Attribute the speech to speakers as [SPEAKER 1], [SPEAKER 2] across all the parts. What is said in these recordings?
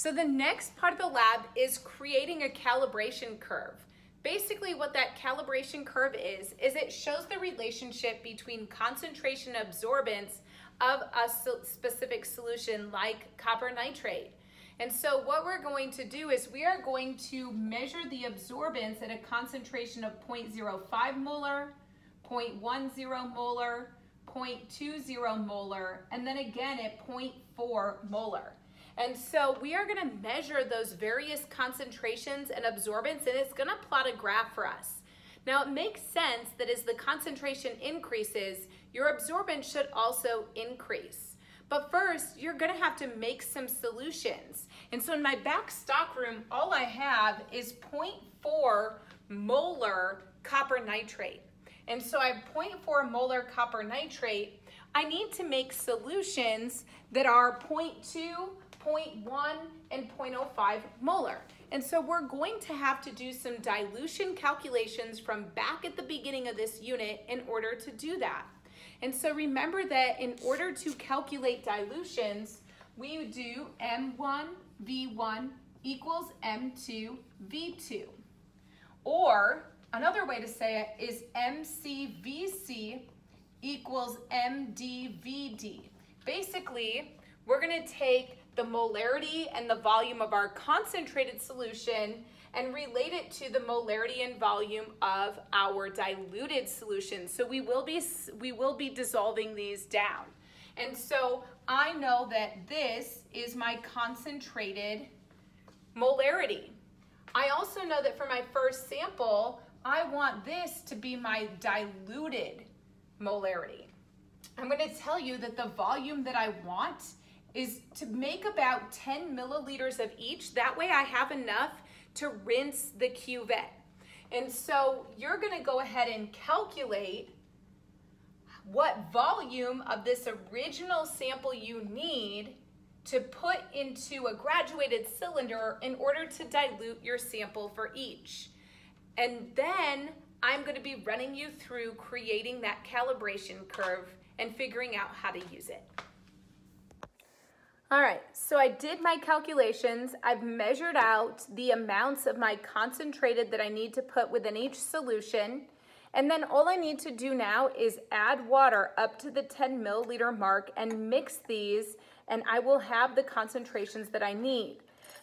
[SPEAKER 1] So the next part of the lab is creating a calibration curve. Basically what that calibration curve is, is it shows the relationship between concentration absorbance of a specific solution like copper nitrate. And so what we're going to do is we are going to measure the absorbance at a concentration of 0.05 molar, 0.10 molar, 0.20 molar, and then again at 0.4 molar. And so we are gonna measure those various concentrations and absorbance and it's gonna plot a graph for us. Now it makes sense that as the concentration increases, your absorbance should also increase. But first, you're gonna have to make some solutions. And so in my back stock room, all I have is 0.4 molar copper nitrate. And so I have 0.4 molar copper nitrate. I need to make solutions that are 0.2, 0.1, and 0.05 molar. And so we're going to have to do some dilution calculations from back at the beginning of this unit in order to do that. And so remember that in order to calculate dilutions, we do M1 V1 equals M2 V2. Or another way to say it is MCVC equals MDVD. Basically, we're gonna take the molarity and the volume of our concentrated solution and relate it to the molarity and volume of our diluted solution. So we will be, we will be dissolving these down. And so I know that this is my concentrated molarity. I also know that for my first sample, I want this to be my diluted molarity. I'm gonna tell you that the volume that I want is to make about 10 milliliters of each. That way I have enough to rinse the cuvette. And so you're gonna go ahead and calculate what volume of this original sample you need to put into a graduated cylinder in order to dilute your sample for each. And then I'm gonna be running you through creating that calibration curve and figuring out how to use it. All right, so I did my calculations. I've measured out the amounts of my concentrated that I need to put within each solution. And then all I need to do now is add water up to the 10 milliliter mark and mix these and I will have the concentrations that I need.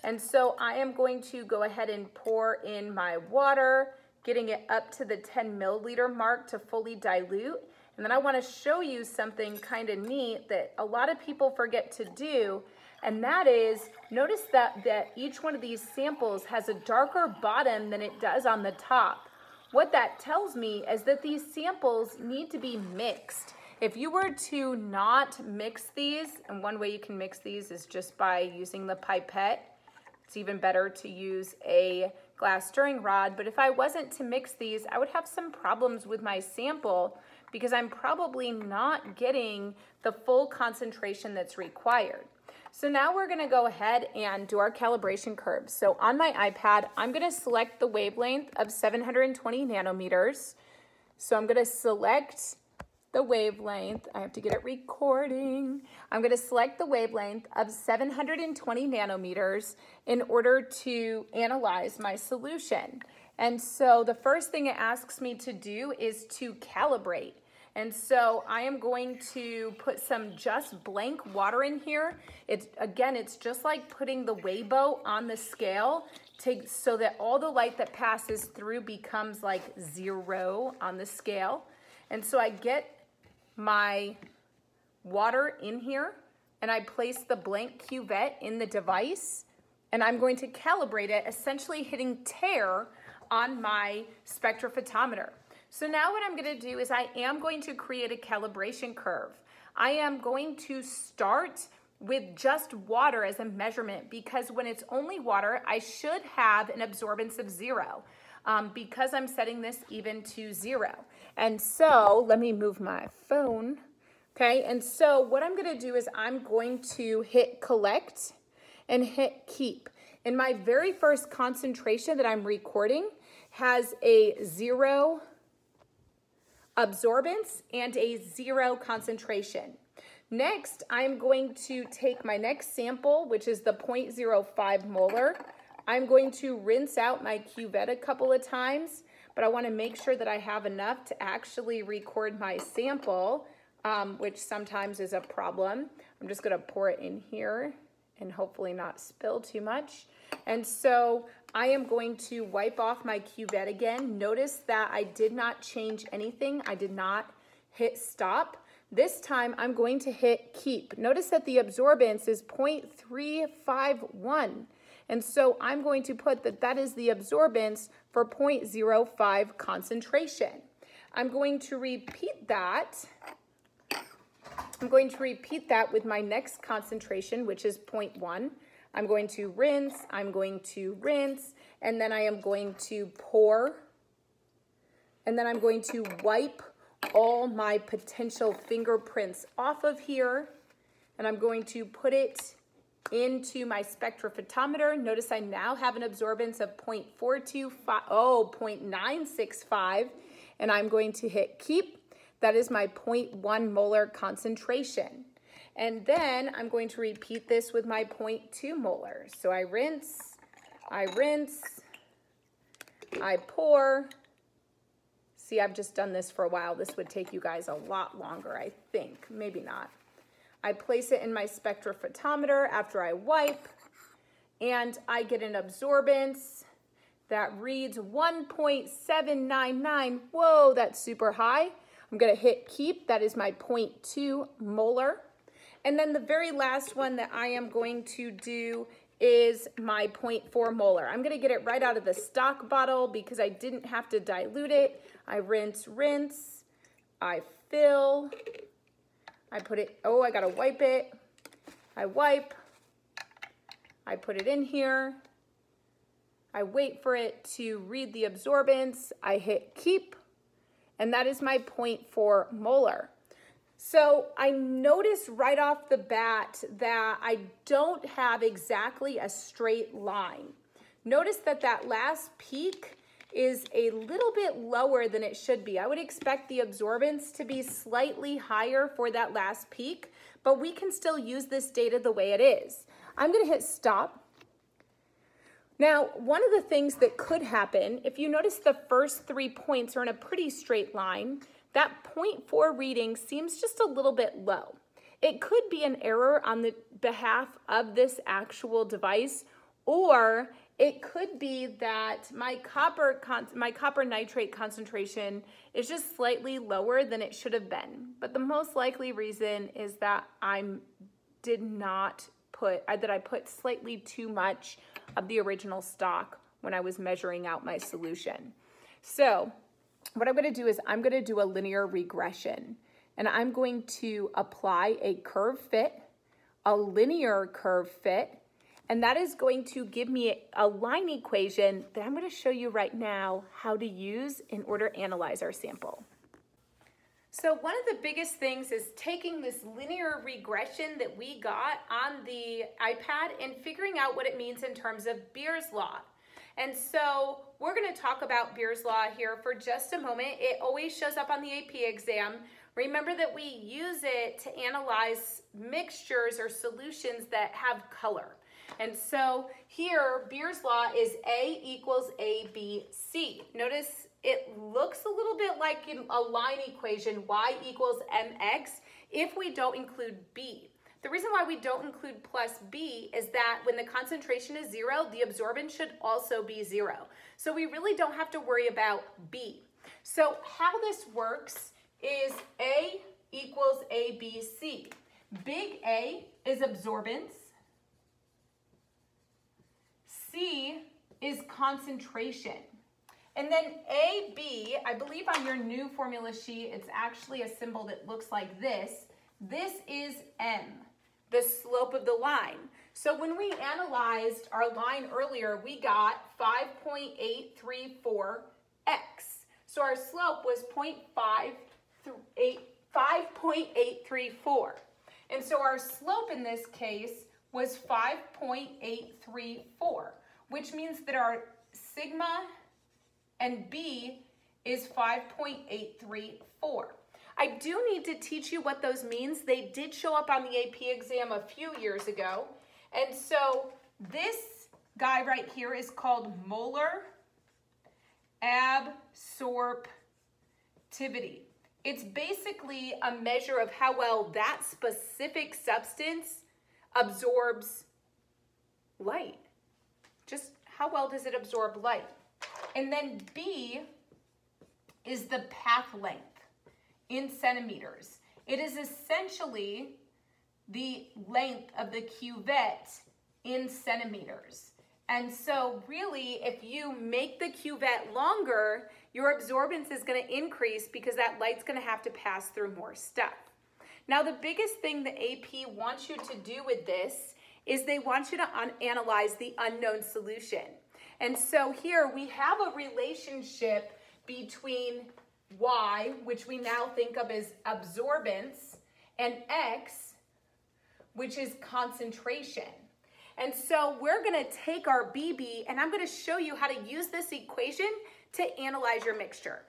[SPEAKER 1] And so I am going to go ahead and pour in my water, getting it up to the 10 milliliter mark to fully dilute. And then I wanna show you something kind of neat that a lot of people forget to do, and that is, notice that, that each one of these samples has a darker bottom than it does on the top. What that tells me is that these samples need to be mixed. If you were to not mix these, and one way you can mix these is just by using the pipette, it's even better to use a glass stirring rod, but if I wasn't to mix these, I would have some problems with my sample because I'm probably not getting the full concentration that's required. So now we're gonna go ahead and do our calibration curves. So on my iPad, I'm gonna select the wavelength of 720 nanometers. So I'm gonna select the wavelength. I have to get it recording. I'm gonna select the wavelength of 720 nanometers in order to analyze my solution. And so the first thing it asks me to do is to calibrate. And so I am going to put some just blank water in here. It's Again, it's just like putting the weigh boat on the scale to, so that all the light that passes through becomes like zero on the scale. And so I get my water in here and I place the blank cuvette in the device and I'm going to calibrate it, essentially hitting tare on my spectrophotometer. So now what I'm gonna do is I am going to create a calibration curve. I am going to start with just water as a measurement because when it's only water, I should have an absorbance of zero um, because I'm setting this even to zero. And so let me move my phone. Okay, and so what I'm gonna do is I'm going to hit collect and hit keep. And my very first concentration that I'm recording has a zero absorbance and a zero concentration. Next, I'm going to take my next sample, which is the 0.05 molar. I'm going to rinse out my cuvette a couple of times, but I wanna make sure that I have enough to actually record my sample, um, which sometimes is a problem. I'm just gonna pour it in here and hopefully not spill too much. And so I am going to wipe off my cuvette again. Notice that I did not change anything. I did not hit stop. This time I'm going to hit keep. Notice that the absorbance is 0.351. And so I'm going to put that that is the absorbance for 0.05 concentration. I'm going to repeat that. I'm going to repeat that with my next concentration, which is 0.1. I'm going to rinse, I'm going to rinse, and then I am going to pour, and then I'm going to wipe all my potential fingerprints off of here, and I'm going to put it into my spectrophotometer. Notice I now have an absorbance of 0.425, oh, 0.965, and I'm going to hit keep. That is my 0.1 molar concentration. And then I'm going to repeat this with my 0.2 molar. So I rinse, I rinse, I pour. See, I've just done this for a while. This would take you guys a lot longer, I think. Maybe not. I place it in my spectrophotometer after I wipe, and I get an absorbance that reads 1.799. Whoa, that's super high. I'm gonna hit keep, that is my 0.2 molar. And then the very last one that I am going to do is my 0.4 molar. I'm gonna get it right out of the stock bottle because I didn't have to dilute it. I rinse, rinse, I fill, I put it, oh, I gotta wipe it. I wipe, I put it in here. I wait for it to read the absorbance. I hit keep, and that is my 0.4 molar. So I notice right off the bat that I don't have exactly a straight line. Notice that that last peak is a little bit lower than it should be. I would expect the absorbance to be slightly higher for that last peak, but we can still use this data the way it is. I'm gonna hit stop. Now, one of the things that could happen, if you notice the first three points are in a pretty straight line, that 0.4 reading seems just a little bit low. It could be an error on the behalf of this actual device, or it could be that my copper, my copper nitrate concentration is just slightly lower than it should have been. But the most likely reason is that I did not put, uh, that I put slightly too much of the original stock when I was measuring out my solution. So what I'm gonna do is I'm gonna do a linear regression and I'm going to apply a curve fit, a linear curve fit, and that is going to give me a line equation that I'm gonna show you right now how to use in order to analyze our sample. So one of the biggest things is taking this linear regression that we got on the iPad and figuring out what it means in terms of Beer's law. And so we're gonna talk about Beer's Law here for just a moment. It always shows up on the AP exam. Remember that we use it to analyze mixtures or solutions that have color. And so here, Beer's Law is A equals ABC. Notice it looks a little bit like a line equation, Y equals MX, if we don't include B. The reason why we don't include plus B is that when the concentration is zero, the absorbance should also be zero. So we really don't have to worry about B. So how this works is A equals ABC. Big A is absorbance. C is concentration. And then AB, I believe on your new formula sheet, it's actually a symbol that looks like this. This is M the slope of the line. So when we analyzed our line earlier, we got 5.834x. So our slope was 5.834. And so our slope in this case was 5.834, which means that our sigma and B is 5.834. I do need to teach you what those means. They did show up on the AP exam a few years ago. And so this guy right here is called molar absorptivity. It's basically a measure of how well that specific substance absorbs light. Just how well does it absorb light? And then B is the path length in centimeters. It is essentially the length of the cuvette in centimeters. And so really, if you make the cuvette longer, your absorbance is gonna increase because that light's gonna have to pass through more stuff. Now, the biggest thing the AP wants you to do with this is they want you to analyze the unknown solution. And so here we have a relationship between Y, which we now think of as absorbance, and X, which is concentration. And so we're gonna take our BB and I'm gonna show you how to use this equation to analyze your mixture.